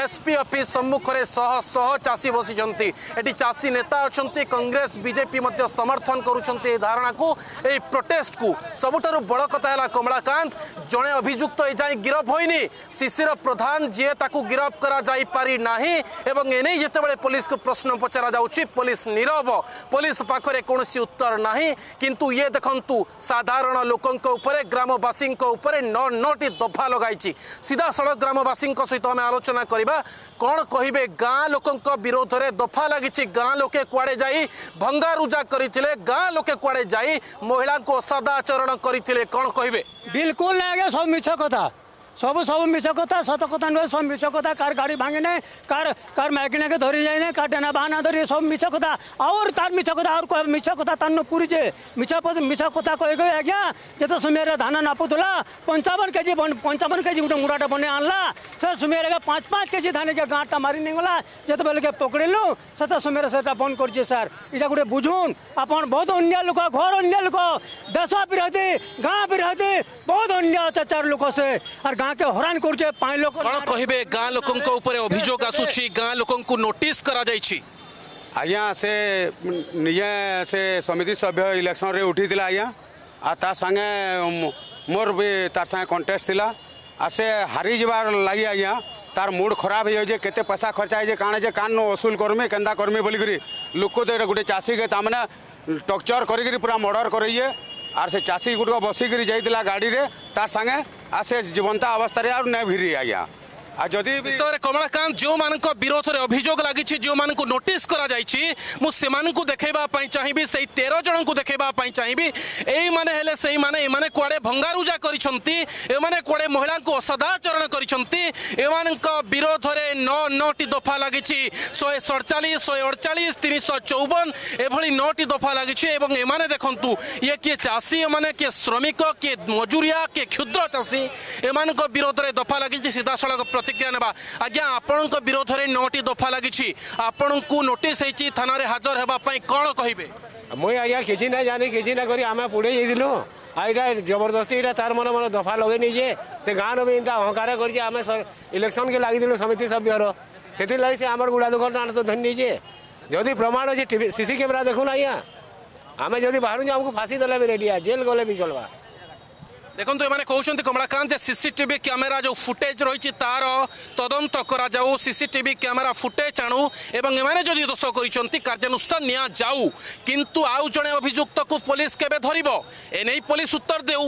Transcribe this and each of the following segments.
SP office সম্মুখে শহ শহ চাষী বসিছেন এটি চাষী নেতা অনেক কংগ্রেস বিজেপি মধ্যে সমর্থন করছেন এই ধারণা কু এই প্রোটেস্ট কু সবুঠার বড় কথা হল কমলাকান্ত জনে অভিযুক্ত এ যাই গিরফ হয়নি শিশির প্রধান যে তাকে গিরফ করা যাই পারি না এবং এনে যেতবে পুলিশকে প্রশ্ন পচারা যাচ্ছি পুলিশ নীরব পুলিশ পাখে কৌশি উত্তর না কিন্তু ইয়ে দেখুন সাধারণ লোক উপরে গ্রামবাসী উপরে ন নটি দফা লগাইছি সিধা সড়ক গ্রামবাসী সহ আমি আলোচনা করি ପାରିବା କ'ଣ କହିବେ ଗାଁ ଲୋକଙ୍କ ବିରୋଧରେ ଦଫା ଲାଗିଛି ଗାଁ ଲୋକେ କୁଆଡ଼େ ଯାଇ ଭଙ୍ଗାରୁଜା କରିଥିଲେ ଗାଁ ଲୋକେ କୁଆଡ଼େ ଯାଇ ମହିଳାଙ୍କୁ ଅସଦା ଆଚରଣ କରିଥିଲେ କ'ଣ କହିବେ ବିଲକୁଲ ନାଇଁ ଆଜ୍ଞା ସବୁ ମିଛ କଥା सब सब मिछ कथा सत कथा नुह सब मिश कथा कार गाड़ी भांगी ना कार कार मैगना के धरी जाए ना कार डेना बाहना धरी सब मिछ कथा और तार मिछ कथा और मिछ कथा तार नु पूरी जे मिछ मिछ कथा कह गए आज्ञा जिते समय धान नापुदला पंचावन के जी पंचावन के जी गोटे मुड़ाटे बने आनला से समय पाँच पाँच के तो जी धान के गाँव टा मारी नहीं गला जिते बेल के पकड़िलु से समय से बंद कर सर इटा गोटे बुझुन आप बहुत अन्य लोक घर अन्य लोक देश विरोधी गाँव विरोधी बहुत अन्या अत्याचार लोक से गाँ लोक अभोग आसूरी गाँ लोक नोटिस कर से समिति सभ्य इलेक्शन रे उठी आज्ञा आगे मोर भी तार सागे कंटेस्ट हारी जबार लगी आज्ञा तार मूड खराब हो जाए के पैसा खर्चा है कण जे कान वसूल करमी के करमी बोलिक लुक तो गोटे चाषी के तमें टर्चर करी पूरा मर्डर कर चाषी गुड़क बसिक गाड़ी तार सागे आ से जीवंता अवस्था रे और नहीं भी रही यहाँ কমলাকান্ত যেমানক বিরোধে অভিযোগ লাগিছে যেমানক নোটিস করা যাইছি মু সেমানক দেখাইবা চাহিবি সেই তের জনক দেখাইবা পাই চাহিবি এই মানে হলে সেই মানে এমানে কোয়াড়ে ভঙ্গারুজা করছেন এমানে কোয়াড়ে মহিলা অসদাচরণ করছেন এমানক বিরোধে ন নটি দফা লাগিছে শহে সড়চাশ শহে অড়চাশ তিনশো চৌবন এভাবে নটি দফা লাগিছে এবং এমানে দেখুন ইয়ে কি চাষী এমানে কি শ্রমিক কি মজুরিয়া কি ক্ষুদ্র চাষী এমানক বিরোধে দফা লাগিছে সিধাসড়ক ପ୍ରତିକ୍ରିୟା ନେବା ଆଜ୍ଞା ଆପଣଙ୍କ ବିରୋଧରେ ନଅଟି ଦଫା ଲାଗିଛି ଆପଣଙ୍କୁ ନୋଟିସ୍ ହେଇଛି ଥାନାରେ ହାଜର ହେବା ପାଇଁ କ'ଣ କହିବେ ମୁଇଁ ଆଜ୍ଞା କିଛି ନାଇଁ ଜାନି କିଛି ନା କରି ଆମେ ପୁଡ଼େଇ ଯାଇଥିଲୁ ଆଉ ଏଇଟା ଜବରଦସ୍ତି ଏଇଟା ତାର ମନେ ମନେ ଦଫା ଲଗେଇନି ଯେ ସେ ଗାଁର ବି ଏନ୍ତା ଅହଙ୍କାର କରିଛି ଆମେ ଇଲେକ୍ସନ୍କେ ଲାଗିଥିଲୁ ସମିତି ସଭ୍ୟର ସେଥିର୍ଲାଗି ସେ ଆମର ଗୁଡ଼ା ଦୁଃଖର ନାଁ ତ ଧରି ନେଇଛେ ଯଦି ପ୍ରମାଣ ଅଛି ଟିଭି ସିସି କ୍ୟାମେରା ଦେଖୁନ୍ ଆଜ୍ଞା ଆମେ ଯଦି ବାହାରୁଛୁ ଆମକୁ ଫାଶୀ ଦେଲେ ବି ରେଡ଼ି ଜେଲ୍ ଗଲେ ବି ଚଲ୍ବା দেখন্তু এমানে কৌছন্তি কমলাকান্ত যে সিসিটিভি ক্যামেরা যে ফুটেজ রয়েছে তার তদন্ত করা যাও সিসিটিভি ক্যামেরা ফুটেজ আণু এবং এমানে যদি দোষ করেছেন কার্যানুষ্ঠান নিয়া যাও কিন্তু আউ জনে অভিযুক্তকু পুলিশ কেবে ধরিব এনে পুলিশ উত্তর দেউ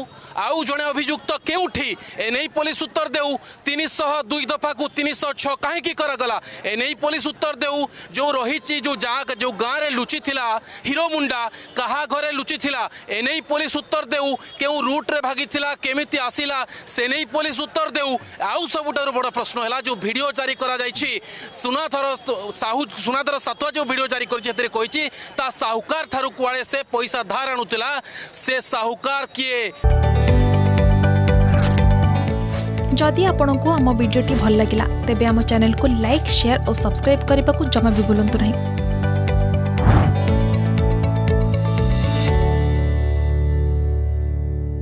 আউ জনে অভিযুক্ত কেউঠি এনে পুলিশ উত্তর দেউ তিনশহ দুই দফাকু তিনশহ ছ কাহিকি করাগলা এনে পুলিশ উত্তর দেউ যে রয়েছে যে যা যে গাঁরে লুচি লা হিরো মুন্ডা কাহা ঘরে লুচি লা এনে পুলিশ উত্তর দেউ কেউ রুট্রে ভাগি ହୋଇଥିଲା କେମିତି ଆସିଲା ସେ ନେଇ ପୋଲିସ ଉତ୍ତର ଦେଉ ଆଉ ସବୁଠାରୁ ବଡ଼ ପ୍ରଶ୍ନ ହେଲା ଯେଉଁ ଭିଡ଼ିଓ ଜାରି କରାଯାଇଛି ସୁନାଥର ସାହୁ ସୁନାଧର ସାତୁଆ ଯେଉଁ ଭିଡ଼ିଓ ଜାରି କରିଛି ସେଥିରେ କହିଛି ତା ସାହୁକାର ଠାରୁ କୁଆଡ଼େ ସେ ପଇସା ଧାର ଆଣୁଥିଲା ସେ ସାହୁକାର କିଏ ଯଦି ଆପଣଙ୍କୁ ଆମ ଭିଡ଼ିଓଟି ଭଲ ଲାଗିଲା ତେବେ ଆମ ଚ୍ୟାନେଲକୁ ଲାଇକ୍ ସେୟାର ଓ ସବସ୍କ୍ରାଇବ୍ କରିବାକୁ ଜମା ବି ଭୁଲନ୍ତୁ ନାହିଁ